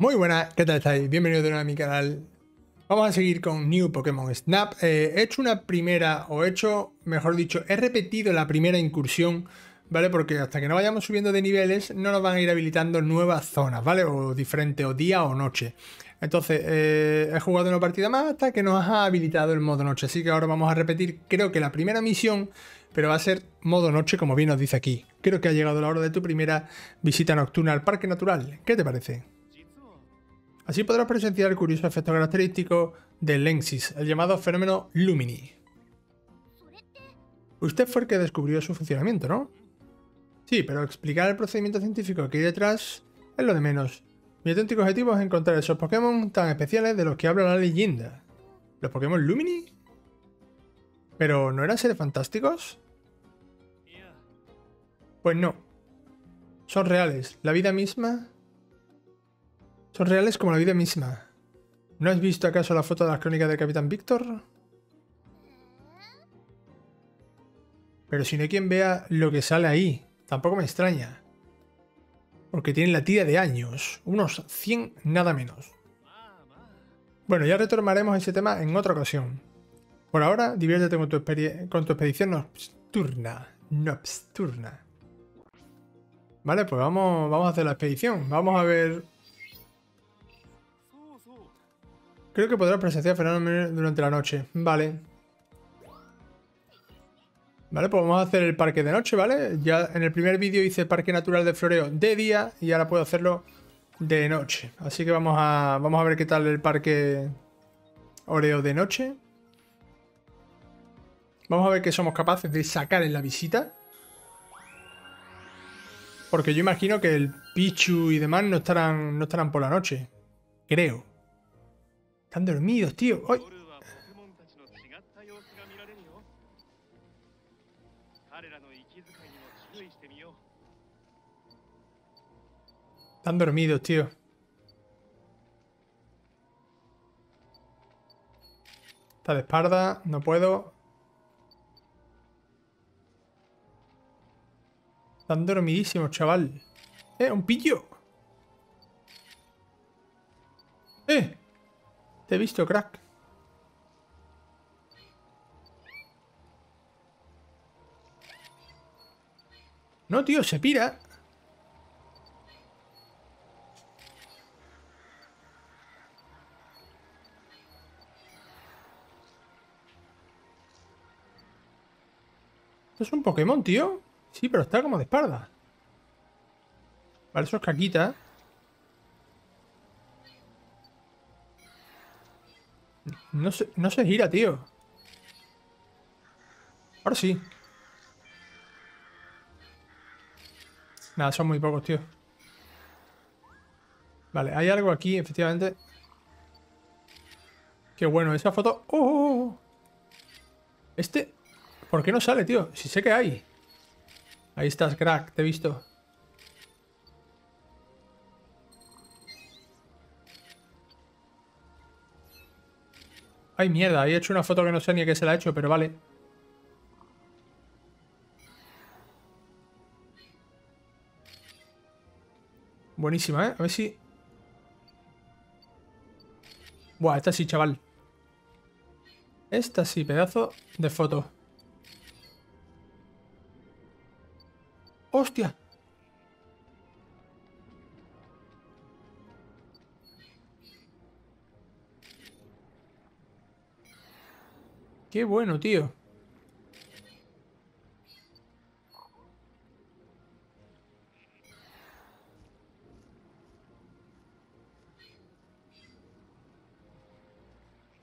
Muy buenas, ¿qué tal estáis? Bienvenidos de nuevo a mi canal. Vamos a seguir con New Pokémon Snap. Eh, he hecho una primera, o he hecho, mejor dicho, he repetido la primera incursión, ¿vale? Porque hasta que no vayamos subiendo de niveles, no nos van a ir habilitando nuevas zonas, ¿vale? O diferente, o día o noche. Entonces, eh, he jugado una partida más hasta que nos ha habilitado el modo noche. Así que ahora vamos a repetir, creo que la primera misión, pero va a ser modo noche, como bien nos dice aquí. Creo que ha llegado la hora de tu primera visita nocturna al Parque Natural. ¿Qué te parece? Así podrás presenciar el curioso efecto característico de Lensis, el llamado fenómeno Lumini. Usted fue el que descubrió su funcionamiento, ¿no? Sí, pero explicar el procedimiento científico que hay detrás es lo de menos. Mi auténtico objetivo es encontrar esos Pokémon tan especiales de los que habla la leyenda. ¿Los Pokémon Lumini? ¿Pero no eran seres fantásticos? Pues no. Son reales. La vida misma... Son reales como la vida misma. ¿No has visto acaso la foto de las crónicas del Capitán Víctor? Pero si no hay quien vea lo que sale ahí, tampoco me extraña. Porque tienen la tira de años, unos 100 nada menos. Bueno, ya retomaremos ese tema en otra ocasión. Por ahora, diviértete con tu, con tu expedición nocturna. Nocturna. Vale, pues vamos, vamos a hacer la expedición. Vamos a ver... Creo que podrás presenciar fenómenos durante la noche. Vale. Vale, pues vamos a hacer el parque de noche, ¿vale? Ya en el primer vídeo hice parque natural de Floreo de día y ahora puedo hacerlo de noche. Así que vamos a, vamos a ver qué tal el parque Oreo de noche. Vamos a ver qué somos capaces de sacar en la visita. Porque yo imagino que el Pichu y demás no estarán, no estarán por la noche. Creo. Están dormidos, tío. ¡Ay! Están dormidos, tío. Está de espalda, no puedo. Están dormidísimos, chaval. ¡Eh, un pillo! ¡Eh! Te he visto, crack. No, tío, se pira. ¿Esto es un Pokémon, tío? Sí, pero está como de espalda. Vale, eso es caquita. No se, no se gira, tío. Ahora sí. Nada, son muy pocos, tío. Vale, hay algo aquí, efectivamente. Qué bueno, esa foto... ¡Oh! oh, oh! Este... ¿Por qué no sale, tío? Si sé que hay. Ahí estás, crack, te he visto. Ay, mierda, he hecho una foto que no sé ni a qué se la ha hecho, pero vale. Buenísima, ¿eh? A ver si... Buah, esta sí, chaval. Esta sí, pedazo de foto. ¡Hostia! Qué bueno, tío.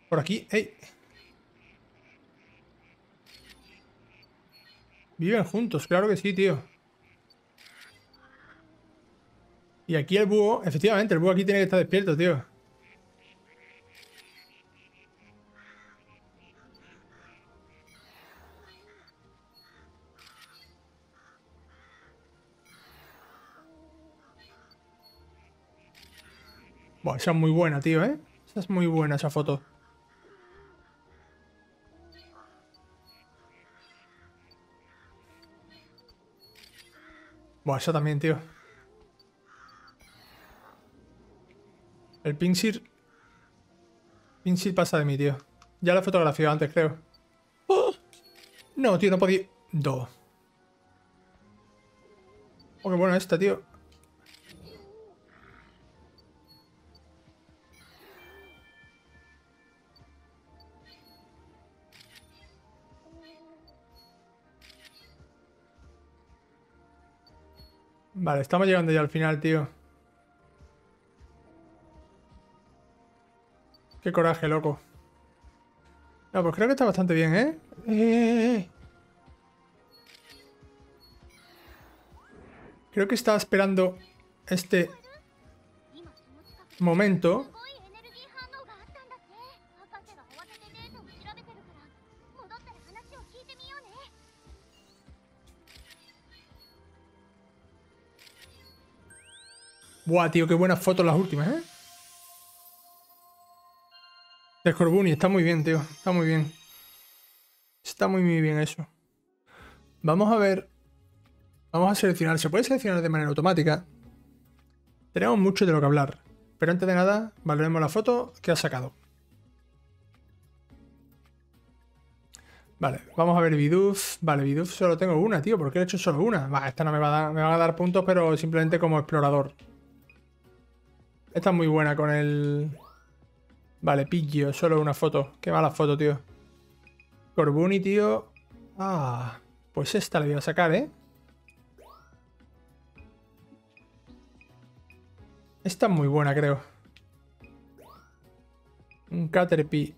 Por aquí, ¡ey! Viven juntos, claro que sí, tío. Y aquí el búho, efectivamente, el búho aquí tiene que estar despierto, tío. Esa es muy buena, tío, ¿eh? Esa es muy buena, esa foto. Buah, esa también, tío. El Pinsir... Pinsir pasa de mí, tío. Ya lo he fotografiado antes, creo. ¡Oh! No, tío, no podía... Dos. Oh, qué buena esta, tío. Vale, estamos llegando ya al final, tío. Qué coraje, loco. No, pues creo que está bastante bien, ¿eh? eh creo que estaba esperando este momento Buah, tío, qué buenas fotos las últimas, ¿eh? De está muy bien, tío. Está muy bien. Está muy, muy bien eso. Vamos a ver. Vamos a seleccionar. Se puede seleccionar de manera automática. Tenemos mucho de lo que hablar. Pero antes de nada, valoremos la foto que ha sacado. Vale, vamos a ver Bidoof. Vale, Bidoof solo tengo una, tío. ¿Por qué he hecho solo una? Va, esta no me va a me van a dar puntos, pero simplemente como explorador. Esta es muy buena con el... Vale, Pidgio, solo una foto. Qué mala foto, tío. Corbuni, tío. Ah, pues esta la voy a sacar, ¿eh? Esta es muy buena, creo. Un Caterpie.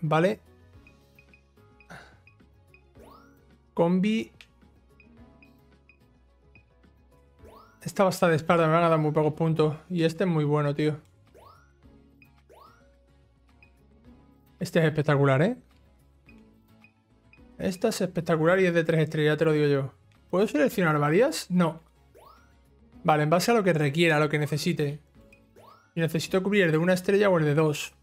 Vale. Combi Esta basta de espalda, me van a dar muy pocos puntos. Y este es muy bueno, tío. Este es espectacular, ¿eh? Esta es espectacular y es de 3 estrellas, te lo digo yo. ¿Puedo seleccionar varias? No. Vale, en base a lo que requiera, a lo que necesite. Y necesito cubrir de una estrella o el de dos.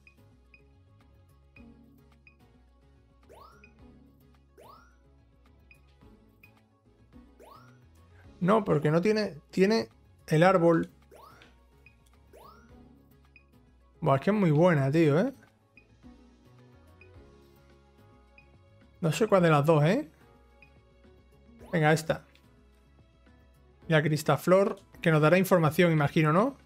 No, porque no tiene... Tiene el árbol. Buah, es que es muy buena, tío, ¿eh? No sé cuál de las dos, ¿eh? Venga, esta. La Cristaflor, que nos dará información, imagino, ¿no?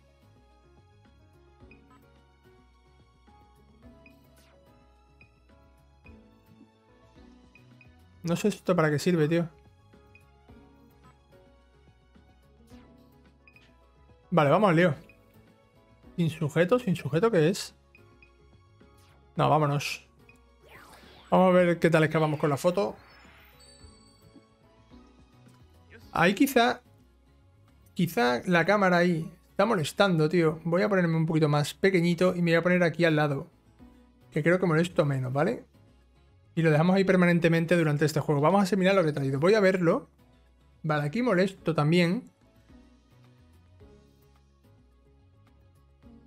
No sé esto para qué sirve, tío. Vale, vamos al lío. ¿Sin sujeto? ¿Sin sujeto qué es? No, vámonos. Vamos a ver qué tal escapamos con la foto. Ahí quizá... Quizá la cámara ahí está molestando, tío. Voy a ponerme un poquito más pequeñito y me voy a poner aquí al lado. Que creo que molesto menos, ¿vale? Y lo dejamos ahí permanentemente durante este juego. Vamos a examinar lo que he traído. Voy a verlo. Vale, aquí molesto también.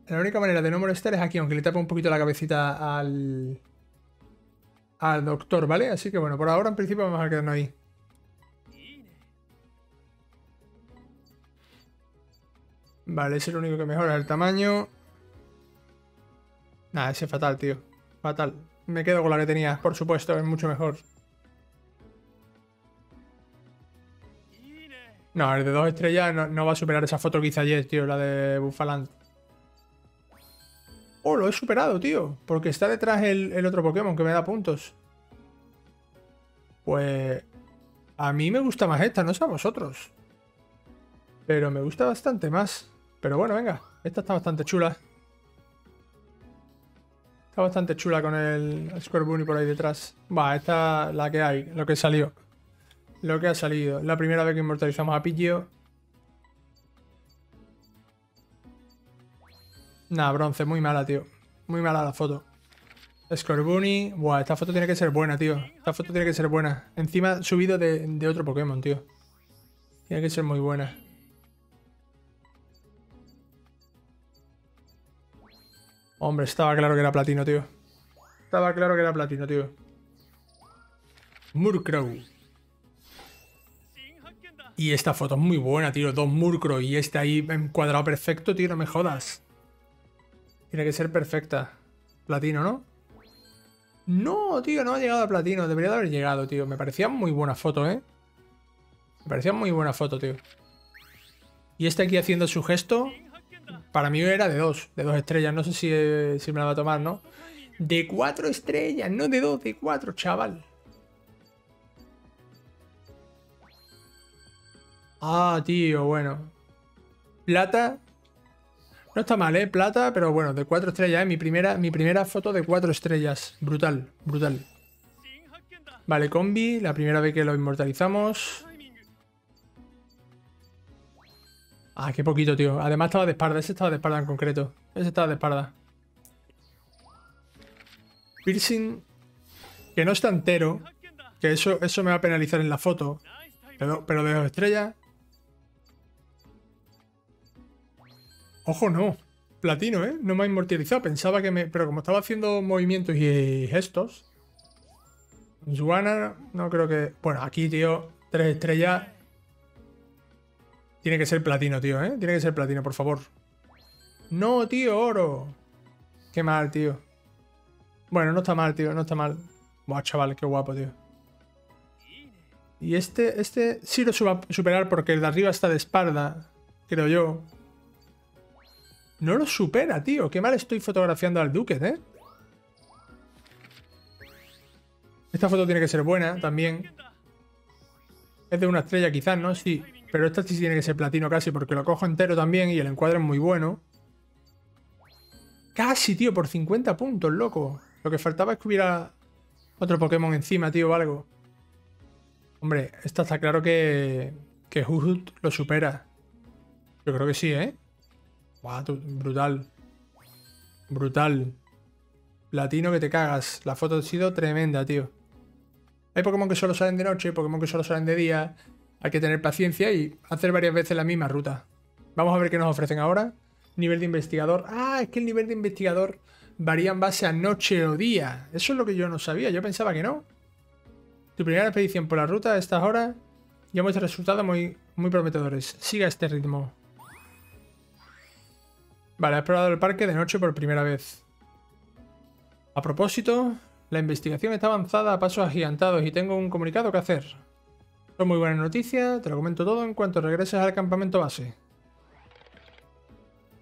La única manera de no molestar es aquí, aunque le tape un poquito la cabecita al... Al doctor, ¿vale? Así que bueno, por ahora en principio vamos a quedarnos ahí. Vale, ese es el único que mejora el tamaño. Nada, ese es fatal, tío. Fatal. Me quedo con la que tenía, por supuesto, es mucho mejor. No, el de dos estrellas no, va a superar esa foto que hice ayer, tío, la de Buffaland. Oh, lo he superado, tío. Porque está detrás el, otro Pokémon que me da puntos. Pues... A mí me gusta más esta, no sé a vosotros. Pero me gusta bastante más. Pero bueno, venga. Esta está bastante chula. Está bastante chula con el Scorbunny por ahí detrás. Va, esta la que hay, lo que salió. Lo que ha salido. La primera vez que inmortalizamos a Pidgeo. Nah, bronce, muy mala, tío. Muy mala la foto. Scorbunny. Buah, esta foto tiene que ser buena, tío. Esta foto tiene que ser buena. Encima subido de, de otro Pokémon, tío. Tiene que ser muy buena. Hombre, estaba claro que era platino, tío. Estaba claro que era platino, tío. Murkrow. Y esta foto es muy buena, tío. Dos Murkrow y este ahí encuadrado perfecto, tío. No me jodas. Tiene que ser perfecta. Platino, ¿no? No, tío, no ha llegado a platino. Debería de haber llegado, tío. Me parecía muy buena foto, ¿eh? Me parecía muy buena foto, tío. Y este aquí haciendo su gesto, para mí era de dos, de dos estrellas. No sé si, eh, si me la va a tomar, ¿no? De cuatro estrellas, no de dos, de cuatro, chaval. Ah, tío, bueno. Plata. No está mal, ¿eh? Plata, pero bueno, de cuatro estrellas, ¿eh? Mi primera, mi primera foto de cuatro estrellas. Brutal, brutal. Vale, combi, la primera vez que lo inmortalizamos. Ah, qué poquito, tío. Además estaba de espalda. Ese estaba de espalda en concreto. Ese estaba de espalda. Piercing que no está entero. Que eso, eso me va a penalizar en la foto. Pero, pero de dos estrellas. Ojo, no. Platino, ¿eh? No me ha inmortalizado. Pensaba que me... Pero como estaba haciendo movimientos y gestos... Juana, no creo que... Bueno, aquí, tío, tres estrellas. Tiene que ser platino, tío, ¿eh? Tiene que ser platino, por favor. No, tío, oro. Qué mal, tío. Bueno, no está mal, tío, no está mal. Buah, chaval, qué guapo, tío. Y este, este sí lo va a superar porque el de arriba está de espalda, creo yo. No lo supera, tío. Qué mal estoy fotografiando al Duque, ¿eh? Esta foto tiene que ser buena también. Es de una estrella quizás, ¿no? Sí. Pero esta sí tiene que ser platino casi porque lo cojo entero también y el encuadre es muy bueno. Casi, tío, por 50 puntos, loco. Lo que faltaba es que hubiera otro Pokémon encima, tío, o algo. Hombre, esta está claro que, que Hut lo supera. Yo creo que sí, ¿eh? Brutal. Brutal. Platino que te cagas. La foto ha sido tremenda, tío. Hay Pokémon que solo salen de noche, Pokémon que solo salen de día. Hay que tener paciencia y hacer varias veces la misma ruta. Vamos a ver qué nos ofrecen ahora. Nivel de investigador. Ah, es que el nivel de investigador varía en base a noche o día. Eso es lo que yo no sabía. Yo pensaba que no. Tu primera expedición por la ruta a estas horas ya hemos resultados muy, muy prometedores. Siga este ritmo. Vale, he explorado el parque de noche por primera vez. A propósito, la investigación está avanzada a pasos agigantados y tengo un comunicado que hacer. Son muy buenas noticias, te lo comento todo en cuanto regreses al campamento base.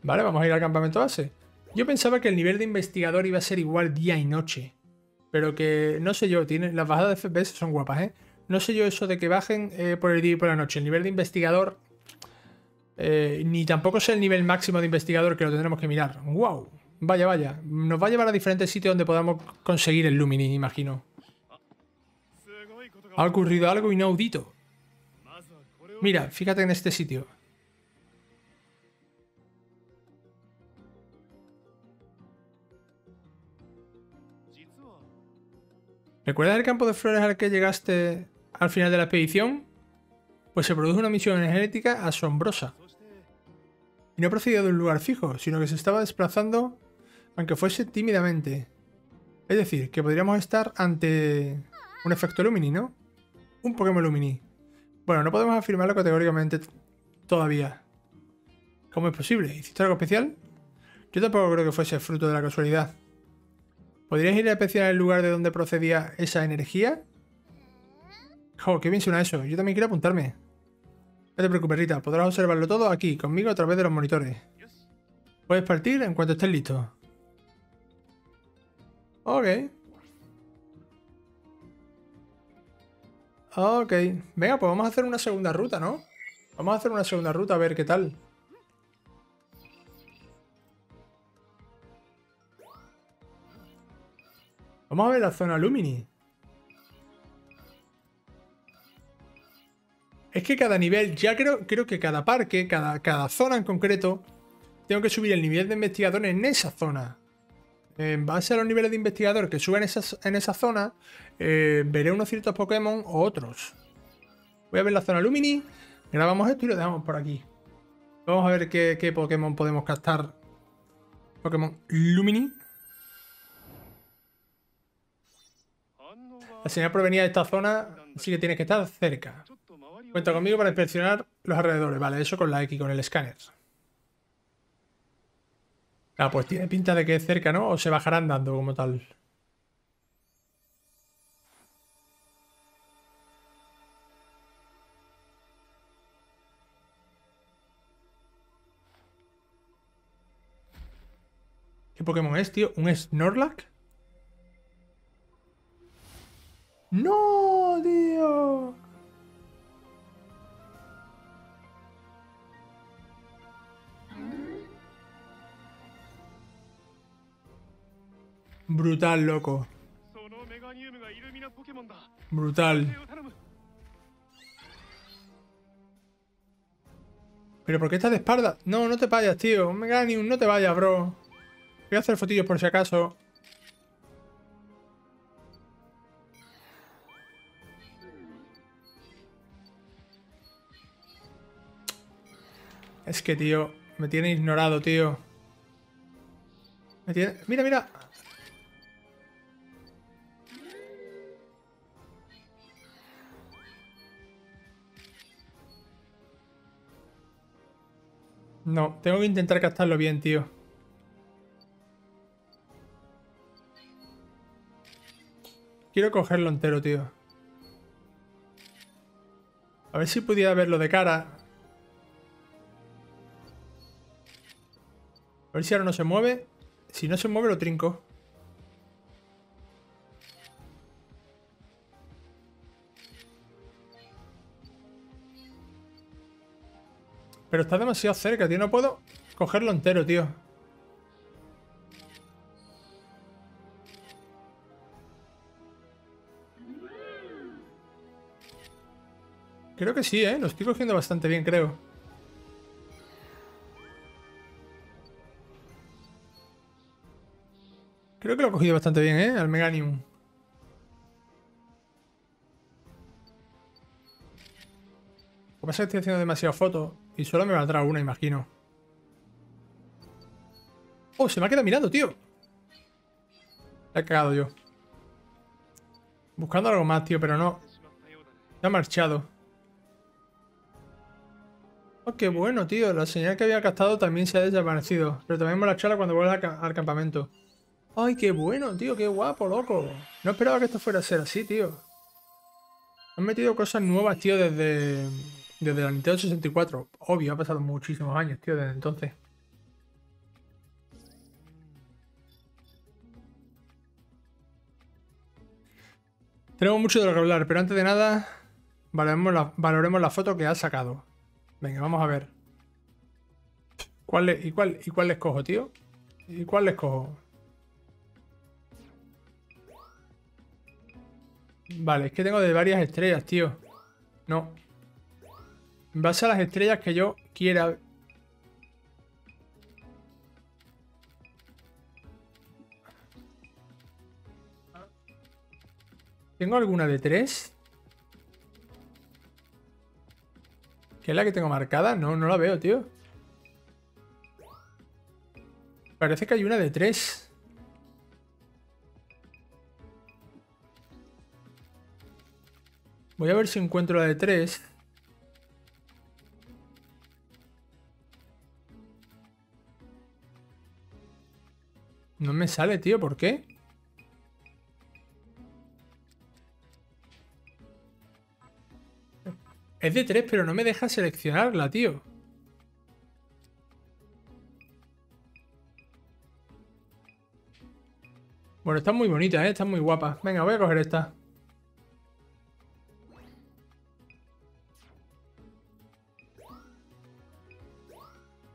Vale, vamos a ir al campamento base. Yo pensaba que el nivel de investigador iba a ser igual día y noche. Pero que, no sé yo, tiene, las bajadas de FPS son guapas, ¿eh? No sé yo eso de que bajen eh, por el día y por la noche. El nivel de investigador... Eh, ni tampoco es el nivel máximo de investigador que lo tendremos que mirar. ¡Wow! Vaya, vaya. Nos va a llevar a diferentes sitios donde podamos conseguir el Lumini, imagino. Ha ocurrido algo inaudito. Mira, fíjate en este sitio. ¿Recuerdas el campo de flores al que llegaste al final de la expedición? Pues se produjo una misión energética asombrosa. Y no procedía de un lugar fijo, sino que se estaba desplazando, aunque fuese tímidamente. Es decir, que podríamos estar ante un efecto Lumini, ¿no? Un Pokémon Lumini. Bueno, no podemos afirmarlo categóricamente todavía. ¿Cómo es posible? ¿Hiciste algo especial? Yo tampoco creo que fuese fruto de la casualidad. ¿Podrías ir a especial el lugar de donde procedía esa energía? Jo, qué bien suena eso. Yo también quiero apuntarme. No te preocupes, Rita. Podrás observarlo todo aquí, conmigo, a través de los monitores. Puedes partir en cuanto estés listo. Ok. Ok. Venga, pues vamos a hacer una segunda ruta, ¿no? Vamos a hacer una segunda ruta a ver qué tal. Vamos a ver la zona Lumini. Es que cada nivel, ya creo, creo que cada parque, cada, cada zona en concreto, tengo que subir el nivel de investigador en esa zona. En base a los niveles de investigador que suben en esa zona, eh, veré unos ciertos Pokémon o otros. Voy a ver la zona Lumini, grabamos esto y lo dejamos por aquí. Vamos a ver qué, qué Pokémon podemos captar. Pokémon Lumini. La señal provenía de esta zona, así que tienes que estar cerca. Cuenta conmigo para inspeccionar los alrededores. Vale, eso con la X, con el escáner. Ah, pues tiene pinta de que es cerca, ¿no? O se bajará andando como tal. ¿Qué Pokémon es, tío? ¿Un Snorlax? ¡No, tío! Brutal, loco. Brutal. ¿Pero por qué estás de espalda? No, no te vayas, tío. Meganium, no te vayas, bro. Voy a hacer fotillos por si acaso. Es que, tío, me tiene ignorado, tío. Me tiene... Mira, mira. No, tengo que intentar captarlo bien, tío. Quiero cogerlo entero, tío. A ver si pudiera verlo de cara. A ver si ahora no se mueve. Si no se mueve, lo trinco. Pero está demasiado cerca, tío. No puedo cogerlo entero, tío. Creo que sí, ¿eh? Lo estoy cogiendo bastante bien, creo. Creo que lo he cogido bastante bien, ¿eh? Al Meganium. Lo que pasa es que estoy haciendo demasiadas fotos y solo me valdrá una, imagino. ¡Oh! Se me ha quedado mirando, tío. La he cagado yo. Buscando algo más, tío, pero no. Se ha marchado. Oh, qué bueno, tío. La señal que había captado también se ha desaparecido. Pero también me la charla cuando vuelva al campamento. Ay, qué bueno, tío, qué guapo, loco. No esperaba que esto fuera a ser así, tío. Han metido cosas nuevas, tío, desde, desde la Nintendo 64. Obvio, ha pasado muchísimos años, tío, desde entonces. Tenemos mucho de lo que hablar, pero antes de nada, valoremos la, foto que ha sacado. Venga, vamos a ver. ¿Cuál y, cuál, ¿Y cuál les tío? ¿Y cuál les cojo? Vale, es que tengo de varias estrellas, tío. No. En base a las estrellas que yo quiera... ¿Tengo alguna de tres? ¿Qué es la que tengo marcada? No, no la veo, tío. Parece que hay una de tres. Voy a ver si encuentro la de 3. No me sale, tío. ¿Por qué? Es de 3, pero no me deja seleccionarla, tío. Bueno, está muy bonita, ¿eh? Está muy guapa. Venga, voy a coger esta.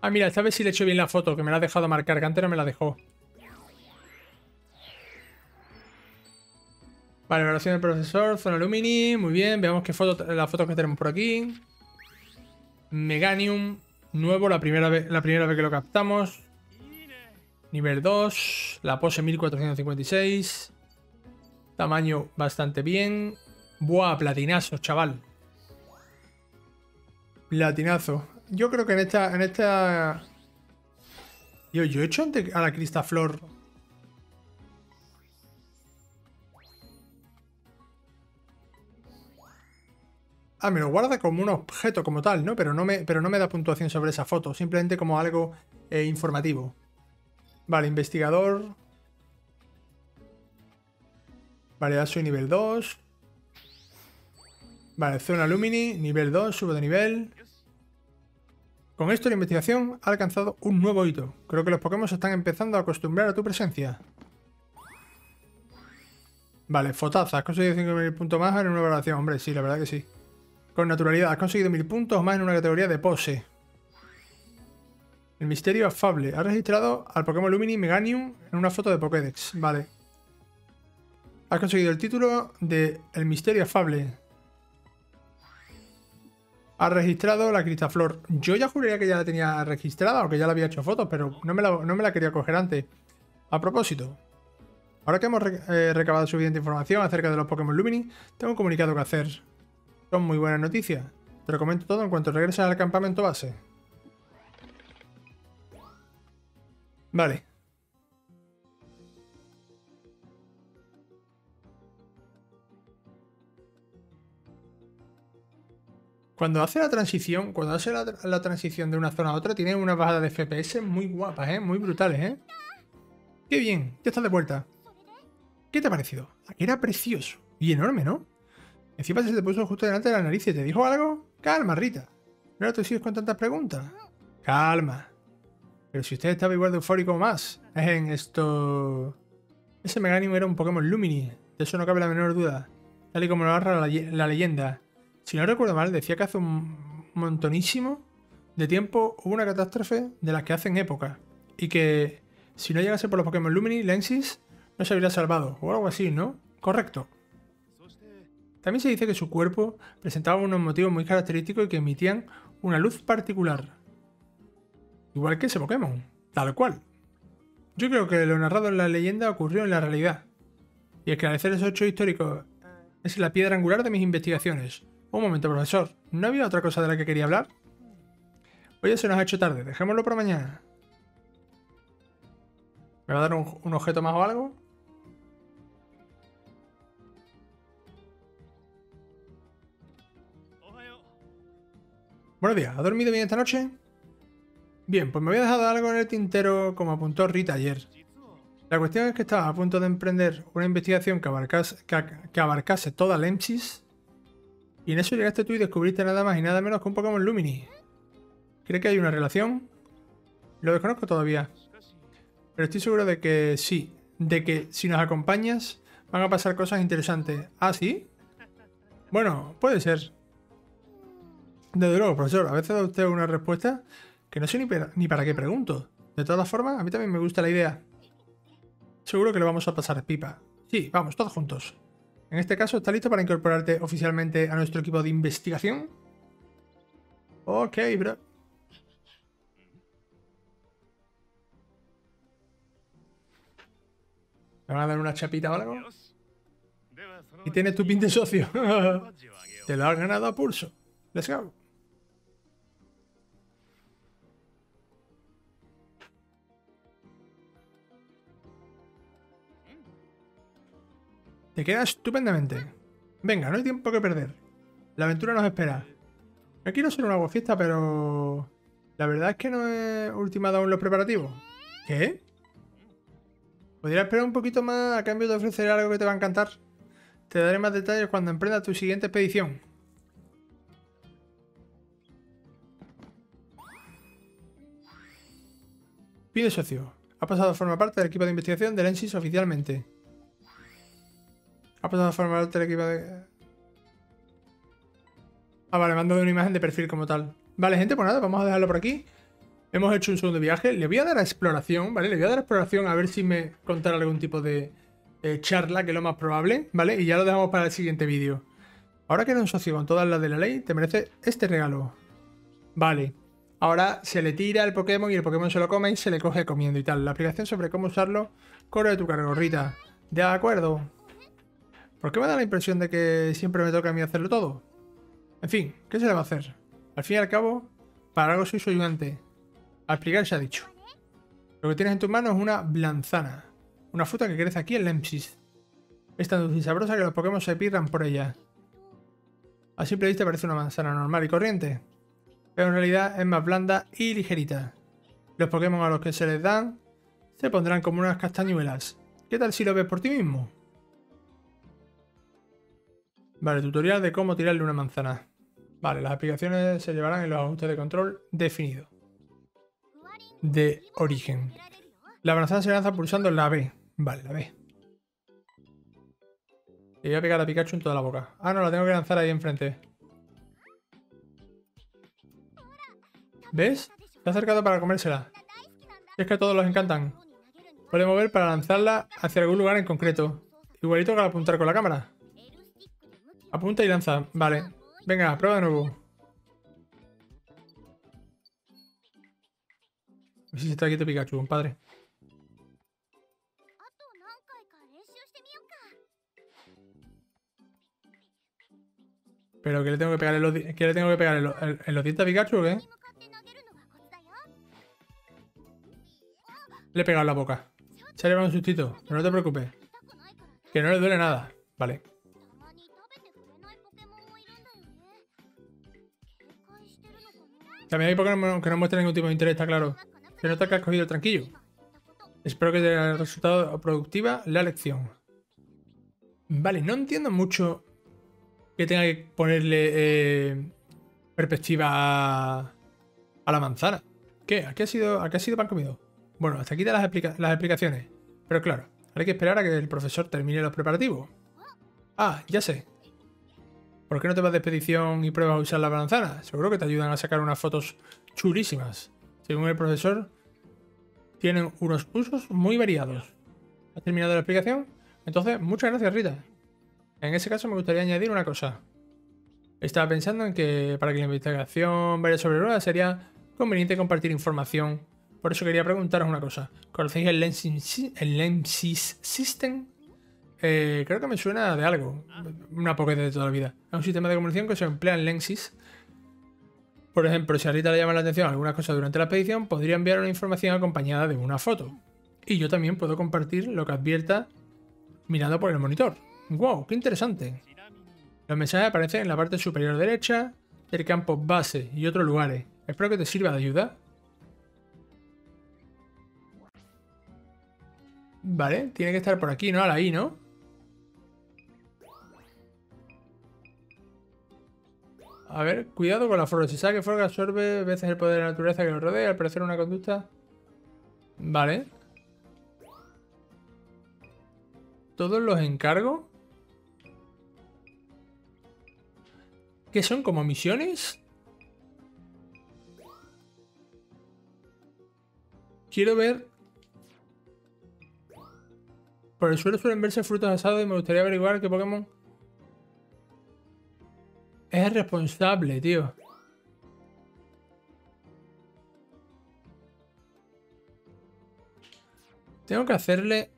Ah, mira, esta vez sí le he hecho bien la foto, que me la ha dejado marcar, que antes no me la dejó. Vale, evaluación del profesor, zona Lumini, muy bien, veamos qué foto, la foto que tenemos por aquí. Meganium, nuevo, la primera vez, la primera vez que lo captamos. Nivel 2, la pose 1456. Tamaño bastante bien. Buah, platinazo, chaval. Platinazo yo creo que en esta. En esta... Yo, yo he hecho a la Cristaflor. Ah, me lo guarda como un objeto como tal, ¿no? Pero no me, pero no me da puntuación sobre esa foto, simplemente como algo eh, informativo. Vale, investigador. Vale, ya soy nivel 2. Vale, zona Lumini, nivel 2, subo de nivel. Con esto la investigación ha alcanzado un nuevo hito. Creo que los Pokémon se están empezando a acostumbrar a tu presencia. Vale, fotaza, has conseguido 5.000 puntos más en una evaluación. Hombre, sí, la verdad que sí. Con naturalidad, has conseguido 1.000 puntos más en una categoría de pose. El misterio afable. Has registrado al Pokémon Lumini Meganium en una foto de Pokédex. Vale. Has conseguido el título de El misterio afable. Ha registrado la cristaflor. Yo ya juraría que ya la tenía registrada o que ya la había hecho fotos, pero no me la, quería coger antes. A propósito, ahora que hemos eh, recabado suficiente información acerca de los Pokémon Lumini, tengo un comunicado que hacer. Son muy buenas noticias. Te lo comento todo en cuanto regreses al campamento base. Vale. Cuando hace la transición, cuando hace la, transición de una zona a otra, tiene una bajada de FPS muy guapas, ¿eh? Muy brutales, ¿eh? ¡Qué bien! Ya estás de vuelta. ¿Qué te ha parecido? Era precioso. Y enorme, ¿no? Encima se te puso justo delante de la nariz y te dijo algo. Calma, Rita. ¿No te sigues con tantas preguntas? Calma. Pero si usted estaba igual de eufórico o más. En esto... Ese Meganium era un Pokémon Lumini. De eso no cabe la menor duda. Tal y como lo narra la leyenda. Si no recuerdo mal, decía que hace un montonísimo de tiempo hubo una catástrofe de las que hacen época. Y que si no llegase por los Pokémon Lumini, Lensis no se habría salvado. O algo así, ¿no? Correcto. También se dice que su cuerpo presentaba unos motivos muy característicos y que emitían una luz particular. Igual que ese Pokémon. Tal cual. Yo creo que lo narrado en la leyenda ocurrió en la realidad. Y esclarecer esos hechos históricos es la piedra angular de mis investigaciones. Un momento, profesor. ¿No había otra cosa de la que quería hablar? Oye, se nos ha hecho tarde. Dejémoslo para mañana. ¿Me va a dar un, objeto más o algo? Buenos días. ¿Ha dormido bien esta noche? Bien, pues me había dejado algo en el tintero como apuntó Rita ayer. La cuestión es que estaba a punto de emprender una investigación que abarcase, que, abarcase toda Lemsis y en eso llegaste tú y descubriste nada más y nada menos que un Pokémon Lumini. ¿Cree que hay una relación? Lo desconozco todavía. Pero estoy seguro de que sí. De que si nos acompañas van a pasar cosas interesantes. ¿Ah, sí? Bueno, puede ser. Desde luego, profesor, a veces da usted una respuesta que no sé ni, ni para qué pregunto. De todas formas, a mí también me gusta la idea. Seguro que lo vamos a pasar pipa. Sí, vamos, todos juntos. En este caso, ¿estás listo para incorporarte oficialmente a nuestro equipo de investigación? Ok, bro. ¿Me van a dar una chapita o algo? Y tienes tu pin de socio. Te lo has ganado a pulso. Let's go. Te queda estupendamente. Venga, no hay tiempo que perder. La aventura nos espera. No quiero ser una fiesta, pero... La verdad es que no he ultimado aún los preparativos. ¿Qué? ¿Podría esperar un poquito más a cambio de ofrecer algo que te va a encantar? Te daré más detalles cuando emprenda tu siguiente expedición. Pide socio. Ha pasado a formar parte del equipo de investigación del ENSIS oficialmente. Ha pasado a formar del equipo de... Ah, vale, me han dado una imagen de perfil como tal. Vale, gente, pues nada, vamos a dejarlo por aquí. Hemos hecho un segundo viaje. Le voy a dar exploración, ¿vale? Le voy a dar a exploración a ver si me contará algún tipo de charla, que es lo más probable, ¿vale? Y ya lo dejamos para el siguiente vídeo. Ahora que eres un socio con todas las de la ley, te merece este regalo. Vale. Ahora se le tira el Pokémon y el Pokémon se lo come y se le coge comiendo y tal. La aplicación sobre cómo usarlo corre de tu cargo, Rita. De acuerdo. ¿Por qué me da la impresión de que siempre me toca a mí hacerlo todo? En fin, ¿qué se le va a hacer? Al fin y al cabo, para algo soy su ayudante. Al explicar se ha dicho. Lo que tienes en tus manos es una blanzana. Una fruta que crece aquí en Lempsis. Es tan dulce y sabrosa que los Pokémon se pirran por ella. A simple vista parece una manzana normal y corriente, pero en realidad es más blanda y ligerita. Los Pokémon a los que se les dan se pondrán como unas castañuelas. ¿Qué tal si lo ves por ti mismo? Vale, tutorial de cómo tirarle una manzana. Vale, las aplicaciones se llevarán en los ajustes de control definidos. De origen. La manzana se lanza pulsando la B. Vale, la B. Y voy a pegar a Pikachu en toda la boca. Ah, no, la tengo que lanzar ahí enfrente. ¿Ves? Ha acercado para comérsela. es que a todos los encantan. Puede mover para lanzarla hacia algún lugar en concreto. Igualito que apuntar con la cámara. Apunta y lanza. Vale. Venga, prueba de nuevo. A ver si está quieto Pikachu, compadre. ¿Pero qué le tengo que pegar en los, ¿qué le tengo que pegar en los, en los dientes a Pikachu o qué? Le he pegado en la boca. Se ha llevado un sustito, pero no te preocupes. Que no le duele nada. Vale. También hay Pokémon que no muestran ningún tipo de interés, está claro. Se nota que has cogido tranquilo. Espero que te haya resultado productiva la lección. Vale, no entiendo mucho que tenga que ponerle eh, perspectiva a, la manzana. ¿Qué? ¿A qué ha sido, a qué ha sido pan comido? Bueno, hasta aquí te las, las explicaciones. Pero claro, hay que esperar a que el profesor termine los preparativos. Ah, ya sé. ¿Por qué no te vas de expedición y pruebas a usar la manzana? Seguro que te ayudan a sacar unas fotos chulísimas. Según el profesor, tienen unos usos muy variados. ¿Has terminado la explicación? Entonces, muchas gracias, Rita. En ese caso me gustaría añadir una cosa. Estaba pensando en que para que la investigación vaya sobre ruedas sería conveniente compartir información. Por eso quería preguntaros una cosa. ¿Conocéis el LEMSIS, System? Eh, creo que me suena de algo. Una poqueta de toda la vida. Es un sistema de comunicación que se emplea en LENSIS. Por ejemplo, si a le llama la atención alguna cosa durante la expedición, podría enviar una información acompañada de una foto. Y yo también puedo compartir lo que advierta mirando por el monitor. ¡Wow! ¡Qué interesante! Los mensajes aparecen en la parte superior derecha del campo base y otros lugares. Espero que te sirva de ayuda. Vale, tiene que estar por aquí, ¿no? Ahí, ¿no? A ver, cuidado con la flor. Si sabe que fuego absorbe veces el poder de la naturaleza que lo rodea al parecer una conducta... Vale. ¿Todos los encargo? ¿Qué son? ¿Como misiones? Quiero ver... Por el suelo suelen verse frutos asados y me gustaría averiguar qué Pokémon... Es responsable, tío. Tengo que hacerle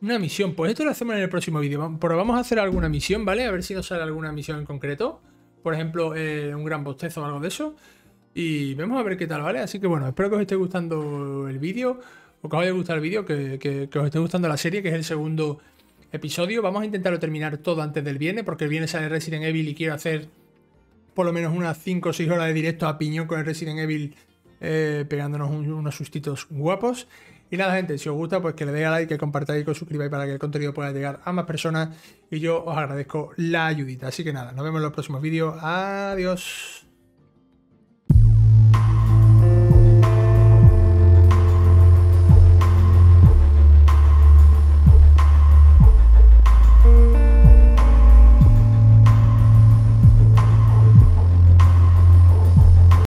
una misión. Pues esto lo hacemos en el próximo vídeo. Pero vamos a hacer alguna misión, ¿vale? A ver si nos sale alguna misión en concreto. Por ejemplo, eh, un gran bostezo o algo de eso. Y vemos a ver qué tal, ¿vale? Así que bueno, espero que os esté gustando el vídeo. O que os haya gustado el vídeo, que, que, os esté gustando la serie, que es el segundo episodio. Vamos a intentarlo terminar todo antes del viernes, porque el viernes sale Resident Evil y quiero hacer por lo menos unas 5 o 6 horas de directo a piñón con el Resident Evil eh, pegándonos unos sustitos guapos. Y nada, gente, si os gusta, pues que le deis a like, que compartáis que os suscribáis para que el contenido pueda llegar a más personas. Y yo os agradezco la ayudita. Así que nada, nos vemos en los próximos vídeos. Adiós.